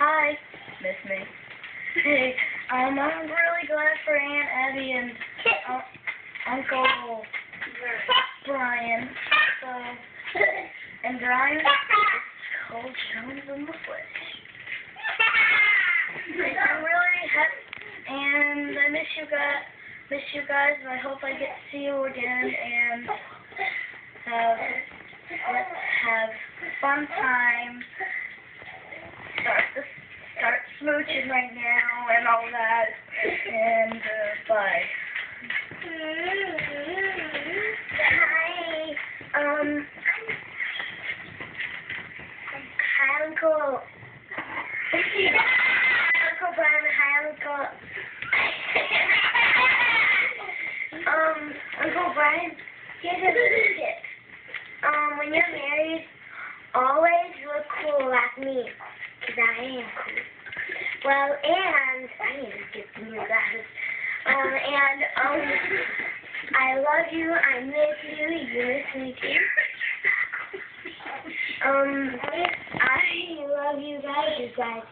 Hi, miss me. Hey, um, I'm really glad for Aunt Abby and uh, Uncle Brian. So, and Brian, it's called Jones in the Flesh. I'm really happy, and I miss you guys. Miss you guys, and I hope I get to see you again and have let's have fun time. Start start smooching right now and all that. And uh, bye. Hi. Um. Hi, Uncle. Uncle Brian. Hi, Uncle. um, Uncle Brian. Here's a tip. Um, when you're married, always look cool like me, 'cause I am cool. Well, and I need to get some new glasses. Um, and um, I love you. I miss you. You miss me too. Um, I love you guys. You guys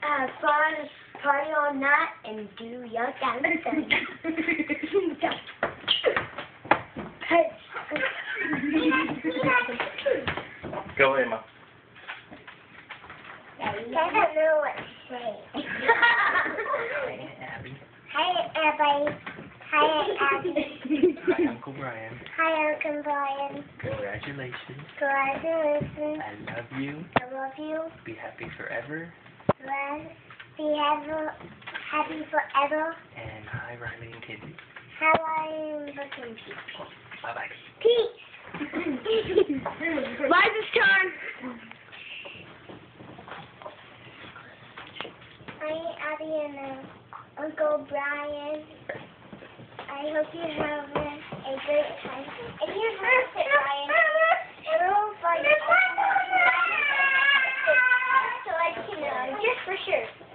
have fun, party all night, and do your damn thing. Go, Emma. I don't know what to say. Hi, Abby. Hi, Abby. Hi, Uncle Brian. Hi, Uncle Brian. Congratulations. Congratulations. I love you. I love you. Be happy forever. Well, be ever happy forever. And hi, Riley and Kidney. How are you looking people? Daddy and uh, Uncle Brian. I hope you have a, a great time. And you hurt it, Brian, it'll find. So I can uh, know, just for sure.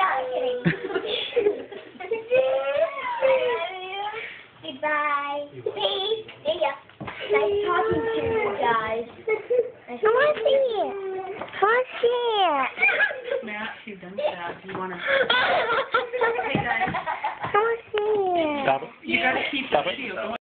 I'm. Goodbye. Peace. See ya. Nice talking to you guys. Come see it. See it. Matt, you've done that. You want to? See it. Stop it. You gotta keep Stop it.